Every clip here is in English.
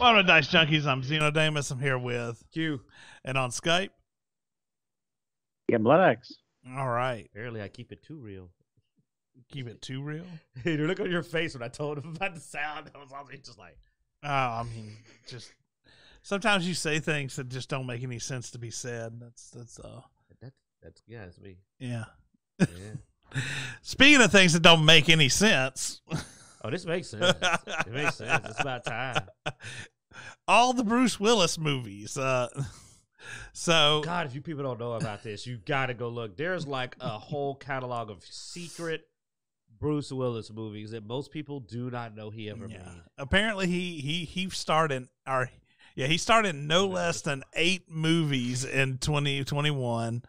Welcome to Dicejunkies. I'm Xenodamus. I'm here with Q. and on Skype. Yeah, Blood Axe. All right. Apparently, I keep it too real. Keep it too real. Hey, look on your face when I told him about the sound. I was always just like, Oh, I mean, just sometimes you say things that just don't make any sense to be said. That's that's uh that's that's yeah, it's me. yeah. Yeah. Speaking of things that don't make any sense, oh, this makes sense. it makes sense. It's about time. all the Bruce Willis movies. Uh, so God, if you people don't know about this, you got to go look. There's like a whole catalog of secret Bruce Willis movies that most people do not know he ever yeah. made. apparently he he he starred in our yeah he started in no less than eight movies in 2021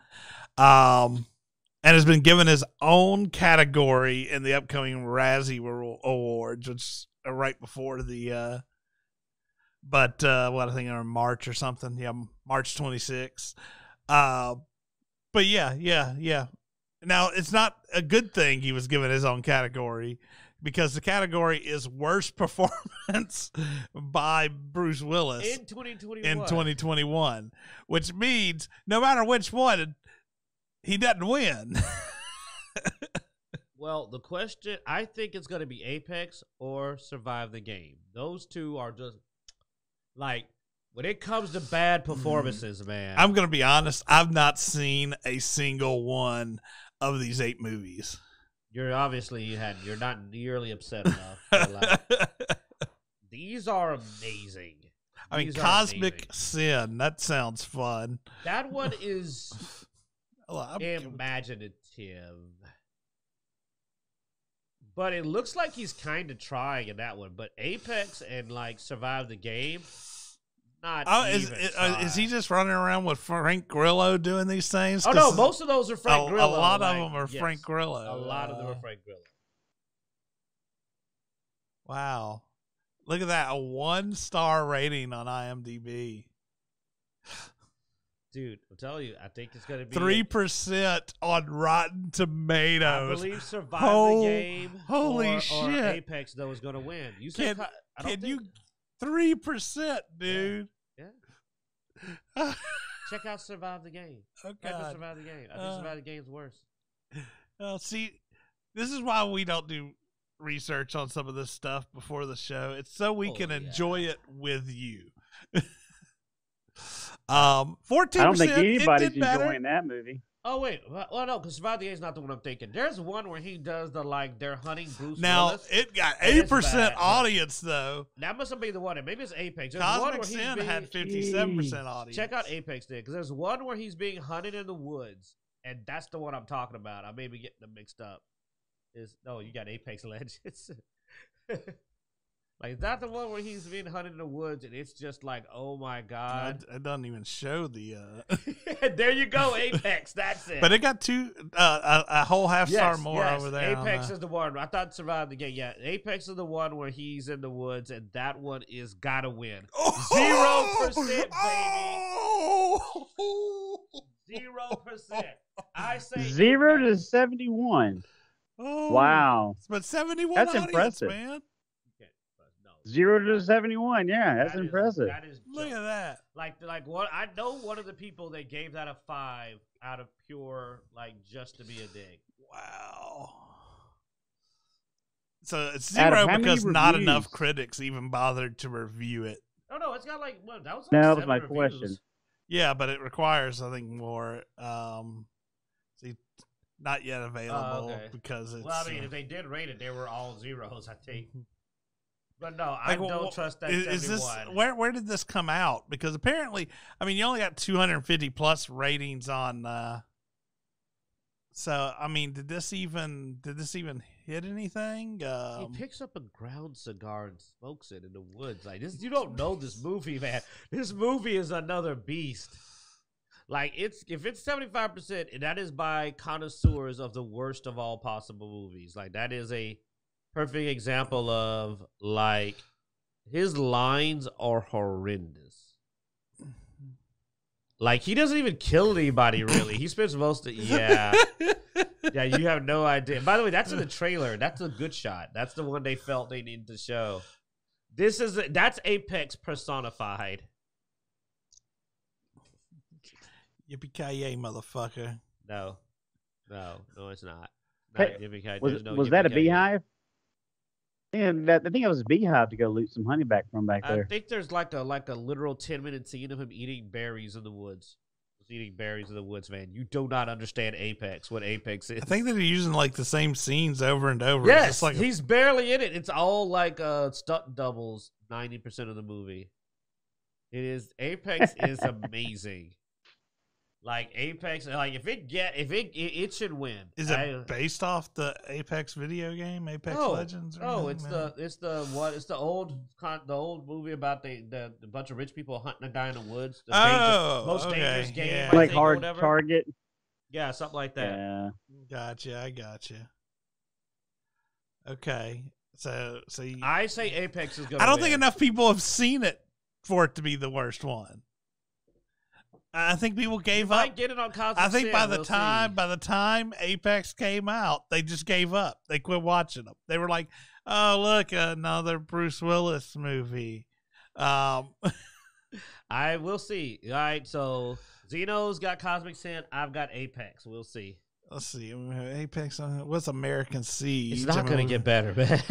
um and has been given his own category in the upcoming Razzie Awards, which are right before the uh but uh what I think are in March or something. Yeah, March 26th. Uh but yeah, yeah, yeah. Now, it's not a good thing he was given his own category because the category is worst performance by Bruce Willis In 2021. in 2021, which means no matter which one, he doesn't win. Well, the question I think it's going to be Apex or Survive the Game. Those two are just like when it comes to bad performances, man. I'm going to be honest, I've not seen a single one of these eight movies. you're obviously you had you're not nearly upset enough. Like, these are amazing. I mean, These Cosmic. Sin, that sounds fun. That one is Well, I'm- imaginative. But it looks like he's kind of trying in that one. But Apex and like Survive the Game, not Oh, is, even is, uh, is he just running around with Frank Grillo doing these things? Oh no, most of those are Frank a Grillo. A lot like, of them are yes, Frank Grillo. A lot of them Uh, are Frank Grillo. Wow. Look at that. A one star rating on IMDb. Dude, I'm telling you, I think it's gonna be Three percent on Rotten Tomatoes. I believe Survive Hol- the Game. holy or, or shit. Apex though is gonna win. You said Can- don't Can you three percent, dude? Yeah. check out Survive the Game? oh Check out Survive the Game. I think Uh, Survive the Game's worse. Well, see, this is why we don't do research on some of this stuff before the show. It's so we Oh, can yeah. enjoy it with you. um, fourteen I don't think anybody's it did better. enjoying that movie. Oh wait, well well, no, because Survive is not the one I'm thinking. There's one where he does the like they're hunting Bruce Now Willis. it got It is eight percent audience though. That must be the one. and Maybe it's Apex. There's one Cosmic where he's Sin being, had fifty-seven percent audience. check out Apex then, because there's one where he's being hunted in the woods, and that's the one I'm talking about. I may be getting them mixed up. Is no, you got Apex Legends. like is that the one where he's being hunted in the woods, and it's just like, oh my god. It, it doesn't even show the. uh there you go, Apex. That's it. But it got two, uh, a, a whole half star Yes, more yes, over there. on Apex the- is the one. I thought Survive the Game. Yeah, Apex is the one where he's in the woods, and that one is gotta win. Zero percent, baby. Oh! Zero percent. I say Zero to Apex. seventy-one. Oh. Wow. But 71 That's audience, impressive. man. Okay, but no. Zero to seventy-one. Yeah, that's That is- impressive. that is Look junk. at that. like like what I know one of the people that gave that a five out of pure like just to be a dick. Wow. So it's zero because not enough critics even bothered to review it. Oh no, it's got like what that was. Like That was seven my reviews. question. Yeah, but it requires, I think, more. Um, see, not yet available Oh, okay. because it's. Well, I mean, uh, if they did rate it, they were all zeros, I think. But no, I Like, don't well, trust that is, is this where where did this come out? Because apparently, I mean, you only got 250 plus ratings on. uh So I mean, did this even did this even hit anything? Um, he picks up a ground cigar and smokes it in the woods. Like this, you don't know this movie, man. This movie is another beast. Like it's if it's seventy five percent, and that is by connoisseurs of the worst of all possible movies. Like that is a perfect example of like his lines are horrendous. Like he doesn't even kill anybody really. He spends most of yeah. Yeah, you have no idea. By the way, that's in the trailer. That's a good shot. That's the one they felt they needed to show. This is that's Apex personified. Yippee ki yay, motherfucker! No, no, no, it's not. Hey, Not yippee-ki- Was no was that a beehive? Yeah, that, I think it was a beehive to go loot some honey back from back there. I think there's like a like a literal ten minute scene of him eating berries in the woods. He's eating berries in the woods, man. You do not understand Apex. What Apex is? I think that they're using like the same scenes over and over. It's yes, like a- he's barely in it. It's all like uh stunt doubles. Ninety percent of the movie. It is Apex is amazing. Like Apex, like if it get if it it, it should win. is it I- based off the Apex video game, Apex No, Legends? or Oh, anything, it's man? the it's the what? It's the old con, the old movie about the, the the bunch of rich people hunting a guy in the woods. The Oh, most okay, dangerous game. yeah. Like hard target. Yeah, something like that. Yeah. Gotcha, I gotcha. Okay, so so you, I say Apex is going. I don't think enough people have seen it for it to be the worst one. I think people gave I up. get it on Cosmic I think Sin, by the we'll time see. by the time Apex came out, they just gave up. They quit watching them. They were like, "Oh, look, another Bruce Willis movie." Um, I will see. All right, so Zeno's got Cosmic Sin. I've got Apex. We'll see. let's see, Apex. uh, What's American Siege? It's not going to get better, man.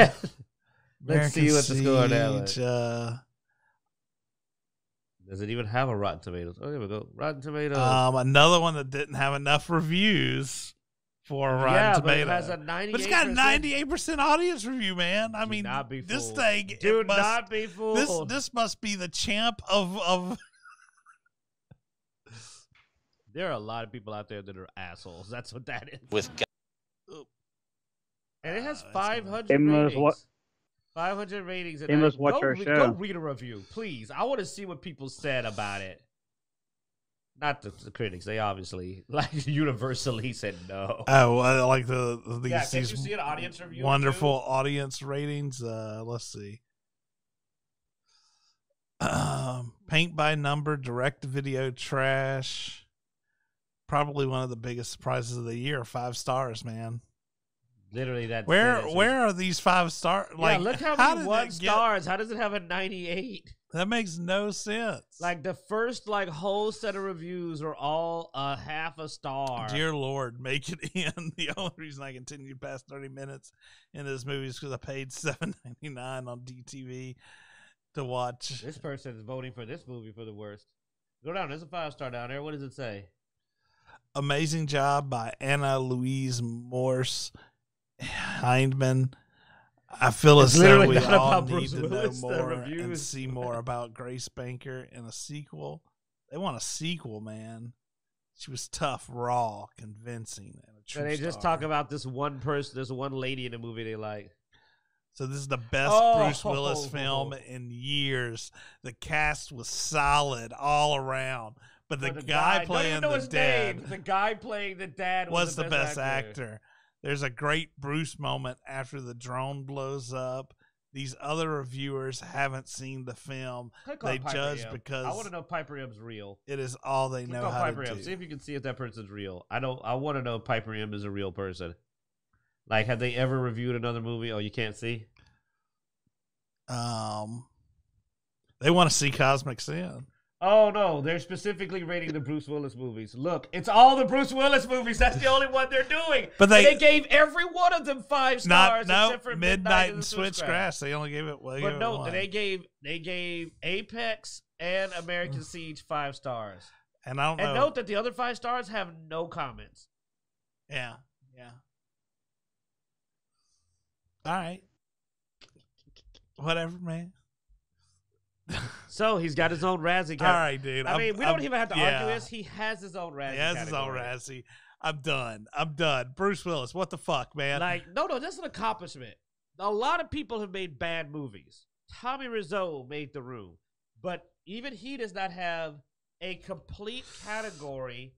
Let's see American what the score now is. Uh, Does it even have a Rotten Tomatoes? Oh, here we go. Rotten Tomatoes. um, another one that didn't have enough reviews for Rotten yeah, but it Tomatoes. has a 98 But it's got ninety eight percent audience review, man. I Do mean, not be this fooled. thing, it Do must- not be fooled. this this must be the champ of of. there are a lot of people out there that are assholes. That's what that is. with And it has Uh, 500 It ratings. wa- 500 ratings. And It I- must watch go, our re- show. Go read a review, please. I want to see what people said about it. Not the, the critics. They obviously, like, universally said no. Oh, I like the the- these, yeah, can you see an audience review? wonderful audience ratings. Uh, let's see. Um, paint by number, direct video trash. Probably one of the biggest surprises of the year. Five stars, man. Literally, that. Where that where are these five stars? Yeah, Like, look how did many one that get- stars. How does it have a 98? That makes no sense. Like the first like whole set of reviews are all a half a star. Dear Lord, make it in. The only reason I continued past thirty minutes in this movie is because I paid seven ninety nine on DTV to watch. This person is voting for this movie for the worst. Go down. There's a five star down there. What does it say? Amazing job by Anna Louise Morse Hindman. I feel It's as though we all need Bruce to know Willis, the more and see more about Grace Banker in a sequel. They want a sequel, man. She was tough, raw, convincing, and a true they just star. talk about this one person, this one lady in the movie they like. So this is the best Oh. Bruce Willis film in years. The cast was solid all around, but the, But guy, don't playing the dad name. The guy playing the dad was, was the best actor. There's a great Bruce moment after the drone blows up. These other reviewers haven't seen the film. Click They judge because I want to know if Piper Imp's real. it is all they Click know how Piper to Imp. do. See if you can see if that person's real. I don't. I want to know if Piper Imp is a real person. Like, have they ever reviewed another movie? Oh, you can't see. Um, they want to see Cosmic Sin. Oh no, they're specifically rating the Bruce Willis movies. Look, it's all the Bruce Willis movies. That's the only one they're doing. But they- they gave every one of them five stars. Not no Midnight in and Switchgrass. They only gave it. Well, But it no, one. they gave they gave Apex and American Siege five stars. and I don't And know. note that the other five stars have no comments. Yeah, yeah. All right. Whatever, man. So he's got his own Razzie. All right, dude. I I'm- mean, we I'm- don't even have to yeah. argue this. He has his own Razzie. He has his own. Razzie. I'm done. I'm done. Bruce Willis, what the fuck, man? Like, no, no, that's an accomplishment. A lot of people have made bad movies. Tommy Wiseau made The Room, but even he does not have a complete category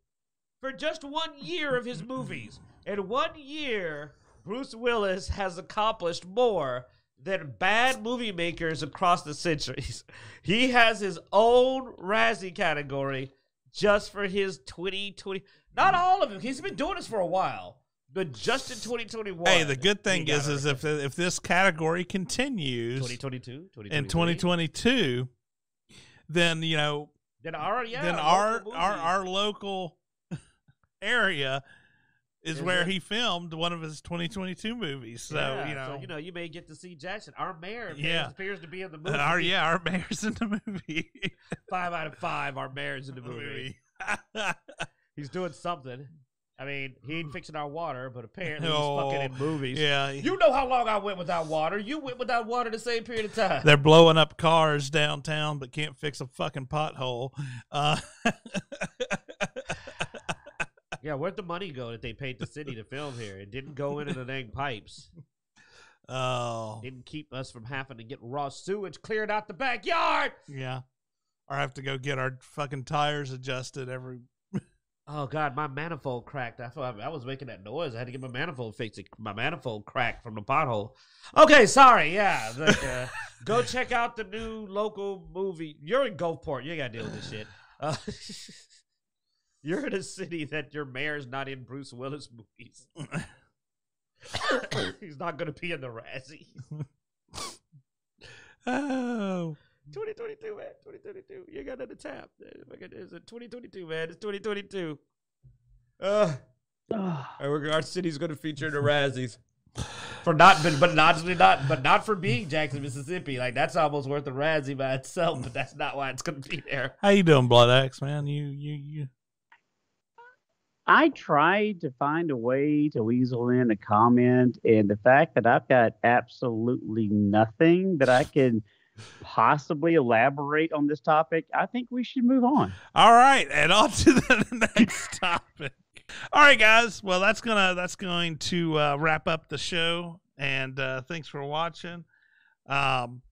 for just one year of his movies. In one year, Bruce Willis has accomplished more than bad movie makers across the centuries. He has his own Razzie category just for his 2020. Not all of them. He's been doing this for a while. But just in 2021. Hey, the good thing is, is if if this category continues 2022, in 2022, then you know, Then our yeah, then our our our local area is, Is where it? he filmed one of his 2022 movies. So Yeah, you know, so you know, you may get to see Jackson. Our mayor appears, Yeah. appears to be in the movie. our yeah, our mayor's in the movie. five out of five. Our mayor's in the movie. He's doing something. I mean, he ain't fixing our water, but apparently he's Oh, fucking in movies. yeah, You know how long I went without water. You went without water the same period of time. they're blowing up cars downtown, but can't fix a fucking pothole. Uh, yeah, where'd the money go that they paid the city to film here? It didn't go into the dang pipes. oh, Didn't keep us from having to get raw sewage cleared out the backyard. yeah. Or have to go get our fucking tires adjusted every Oh God, my manifold cracked. I thought I was making that noise. I had to get my manifold fixed. My manifold cracked from the pothole. Okay, sorry. Yeah, like, uh, go check out the new local movie. You're in Gulfport. You gotta deal with this shit. Uh, you're in a city that your mayor's not in Bruce Willis movies. He's not gonna be in the Razzie. Oh, 2022, man. 2022. You got another tap. It's 2022, man. It's 2022. Uh, our, our city's going to feature the Razzies for not, but, but not, not, but not for being Jackson, Mississippi. Like that's almost worth a Razzie by itself. But that's not why it's going to be there. how you doing, Bloodaxe man? You you you. I tried to find a way to weasel in a comment, and the fact that I've got absolutely nothing that I can possibly elaborate on this topic, I think we should move on. All right, and on to the next topic. All right, guys. Well, that's gonna that's going to uh, wrap up the show. And uh, thanks for watching. Um,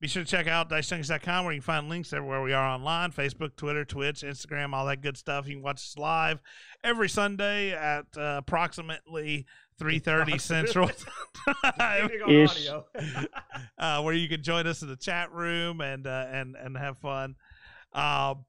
be sure to check out dicejunkies.com where you can find links everywhere we are online Facebook, Twitter, Twitch, Instagram, all that good stuff. You can watch us live every Sunday at uh, approximately 3.30 Central Time. Ish. uh, where you can join us in the chat room and uh, and and have fun. Um,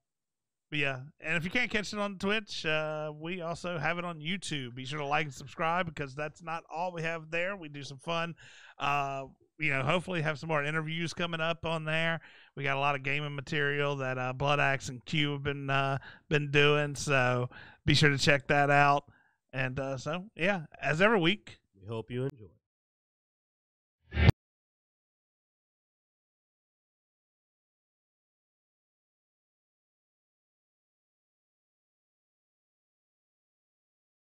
but yeah, and if you can't catch it on Twitch, uh, we also have it on YouTube. Be sure to like and subscribe because that's not all we have there. We do some fun. Uh, you know, hopefully have some more interviews coming up on there. We got a lot of gaming material that uh, Bloodaxe and Q have been uh, been doing. So be sure to check that out. And uh, so yeah, as every week, we hope you enjoy.